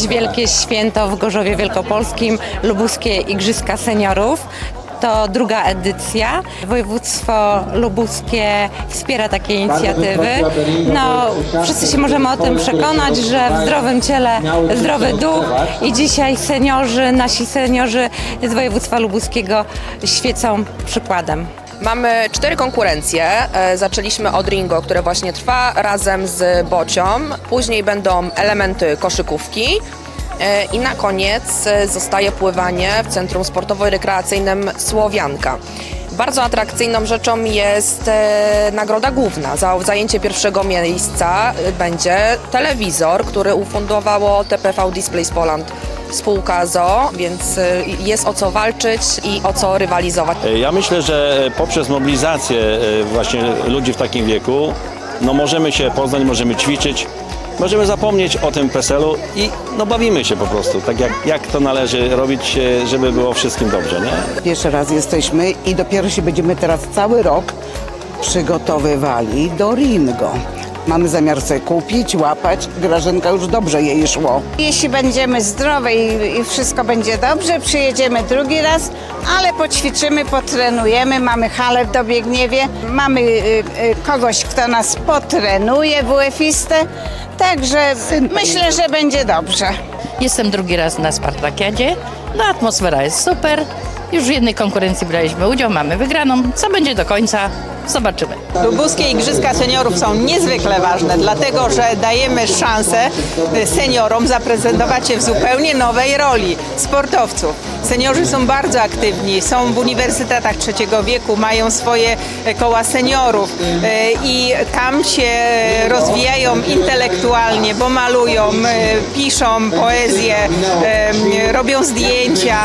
wielkie święto w Gorzowie Wielkopolskim, Lubuskie Igrzyska Seniorów. To druga edycja. Województwo lubuskie wspiera takie inicjatywy. No, wszyscy się możemy o tym przekonać, że w zdrowym ciele zdrowy duch i dzisiaj seniorzy, nasi seniorzy z województwa lubuskiego świecą przykładem. Mamy cztery konkurencje. E, Zaczęliśmy od Ringo, które właśnie trwa razem z Bocią. Później będą elementy koszykówki. E, I na koniec e, zostaje pływanie w Centrum Sportowo-Rekreacyjnym Słowianka. Bardzo atrakcyjną rzeczą jest nagroda główna. Za zajęcie pierwszego miejsca będzie telewizor, który ufundowało TPV Displays Poland spółka ZO, więc e, jest o co walczyć i o co rywalizować. Ja myślę, że poprzez mobilizację e, właśnie ludzi w takim wieku, no możemy się poznać, możemy ćwiczyć, możemy zapomnieć o tym PESEL-u i no bawimy się po prostu, tak jak, jak to należy robić, e, żeby było wszystkim dobrze, nie? Pierwszy raz jesteśmy i dopiero się będziemy teraz cały rok przygotowywali do Ringo. Mamy zamiar sobie kupić, łapać. Grażynka już dobrze jej szło. Jeśli będziemy zdrowe i, i wszystko będzie dobrze, przyjedziemy drugi raz, ale poćwiczymy, potrenujemy. Mamy halę w Dobiegniewie, mamy y, y, kogoś, kto nas potrenuje, WF-istę, także myślę, że będzie dobrze. Jestem drugi raz na Spartakiadzie. No, atmosfera jest super. Już w jednej konkurencji braliśmy udział, mamy wygraną. Co będzie do końca, zobaczymy. Lubuskie Igrzyska Seniorów są niezwykle ważne, dlatego że dajemy szansę y, seniorom zaprezentować się w zupełnie nowej roli sportowców. Seniorzy są bardzo aktywni, są w uniwersytetach trzeciego wieku, mają swoje e, koła seniorów y, i tam się rozwijają intelektualnie, bo malują, piszą poezję, robią zdjęcia,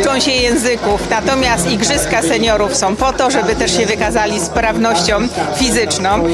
uczą się języków. Natomiast Igrzyska Seniorów są po to, żeby też się wykazali sprawnością fizyczną.